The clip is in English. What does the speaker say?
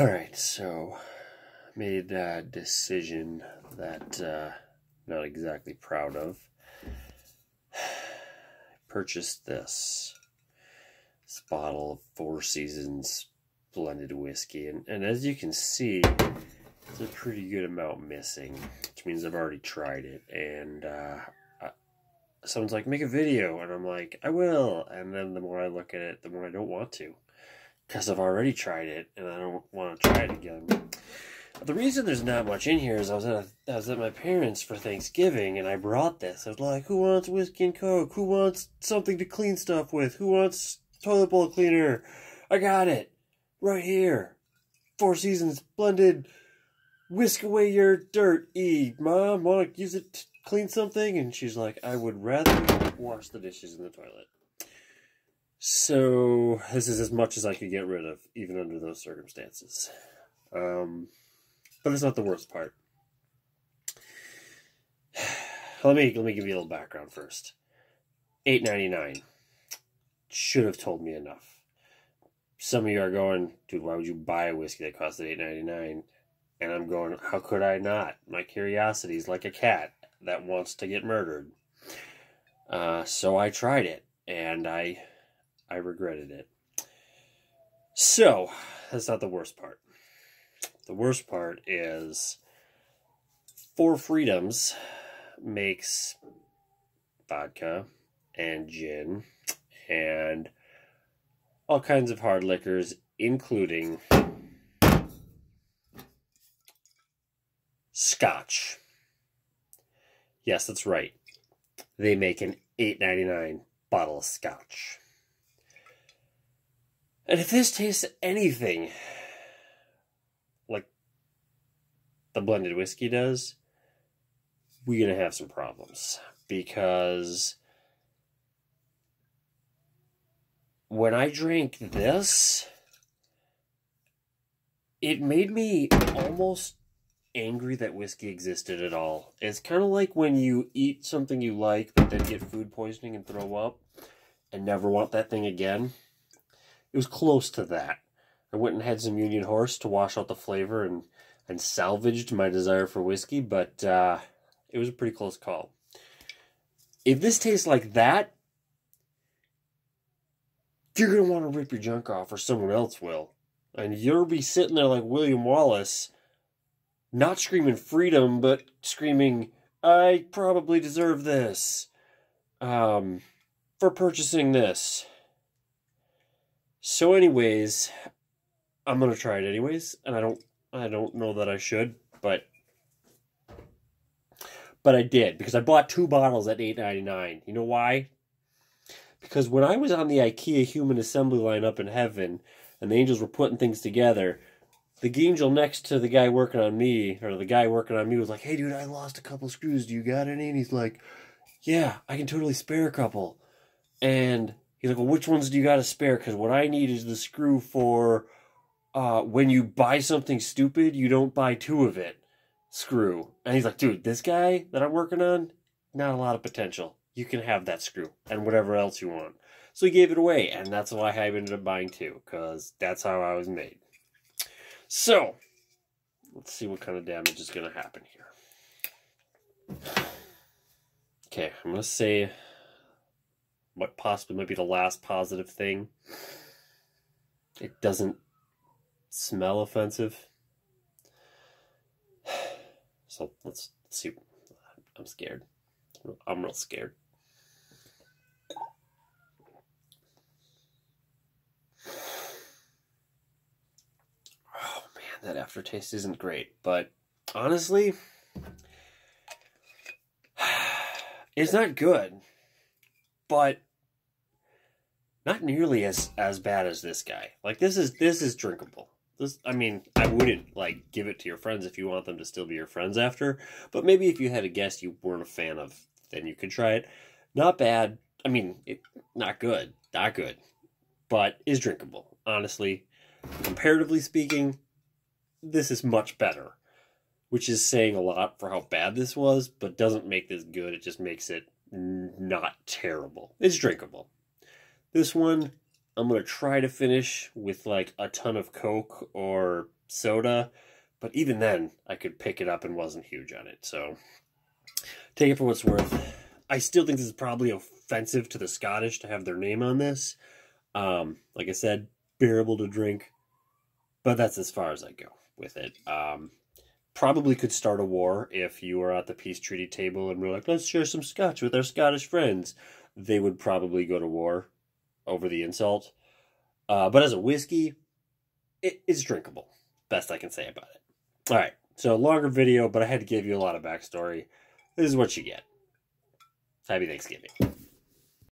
All right, so made a decision that uh, not exactly proud of. Purchased this this bottle of Four Freedoms blended whiskey, and, and as you can see, there's a pretty good amount missing, which means I've already tried it. And uh, I, someone's like, "Make a video," and I'm like, "I will." And then the more I look at it, the more I don't want to because I've already tried it and I don't want to try it again. But the reason there's not much in here is I was at a, I was at my parents for Thanksgiving and I brought this. I was like, "Who wants whiskey and coke? Who wants something to clean stuff with? Who wants toilet bowl cleaner? I got it right here. Four Freedoms blended. Whisk away your dirt. E mom, want to use it to clean something?" And she's like, "I would rather wash the dishes in the toilet." So this is as much as I could get rid of, even under those circumstances. Um, but it's not the worst part. let me let me give you a little background first. Eight ninety nine should have told me enough. Some of you are going, dude, why would you buy a whiskey that costed eight ninety nine? And I'm going, how could I not? My curiosity is like a cat that wants to get murdered. Uh, so I tried it, and I I regretted it. So, that's not the worst part. The worst part is Four Freedoms makes vodka and gin and all kinds of hard liquors, including scotch. Yes, that's right. They make an $8.99 bottle of scotch. And if this tastes anything like the blended whiskey does, we're going to have some problems. Because when I drank this, it made me almost angry that whiskey existed at all. It's kind of like when you eat something you like, but then get food poisoning and throw up and never want that thing again. It was close to that. I went and had some Union Horse to wash out the flavor and, and salvaged my desire for whiskey, but uh, it was a pretty close call. If this tastes like that, you're to want to rip your junk off, or someone else will. And you'll be sitting there like William Wallace, not screaming freedom, but screaming, I probably deserve this um, for purchasing this. So, anyways, I'm gonna try it anyways, and I don't, I don't know that I should, but, but I did because I bought two bottles at eight ninety nine. You know why? Because when I was on the IKEA human assembly line up in heaven, and the angels were putting things together, the angel next to the guy working on me, or the guy working on me, was like, "Hey, dude, I lost a couple screws. Do you got any?" And he's like, "Yeah, I can totally spare a couple." And He's like, well, which ones do you got to spare? Because what I need is the screw for uh, when you buy something stupid, you don't buy two of it. Screw. And he's like, dude, this guy that I'm working on, not a lot of potential. You can have that screw and whatever else you want. So he gave it away, and that's why I ended up buying two, because that's how I was made. So, let's see what kind of damage is going to happen here. Okay, I'm going to say what possibly might be the last positive thing. It doesn't smell offensive. So let's see. I'm scared. I'm real scared. Oh man, that aftertaste isn't great, but honestly, it's not good. But not nearly as as bad as this guy. Like this is this is drinkable. This I mean, I wouldn't like give it to your friends if you want them to still be your friends after, but maybe if you had a guest you weren't a fan of, then you could try it. Not bad. I mean, it, not good. Not good. But is drinkable. Honestly, comparatively speaking, this is much better. Which is saying a lot for how bad this was, but doesn't make this good. It just makes it not terrible. It's drinkable. This one, I'm going to try to finish with like a ton of Coke or soda, but even then, I could pick it up and wasn't huge on it. So take it for what's worth. I still think this is probably offensive to the Scottish to have their name on this. Um, like I said, bearable to drink, but that's as far as I go with it. Um, probably could start a war if you were at the peace treaty table and we're like, let's share some scotch with our Scottish friends. They would probably go to war over the insult. Uh, but as a whiskey, it, it's drinkable. Best I can say about it. All right, so longer video, but I had to give you a lot of backstory. This is what you get. Happy Thanksgiving.